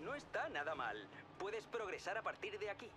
No está nada mal. Puedes progresar a partir de aquí.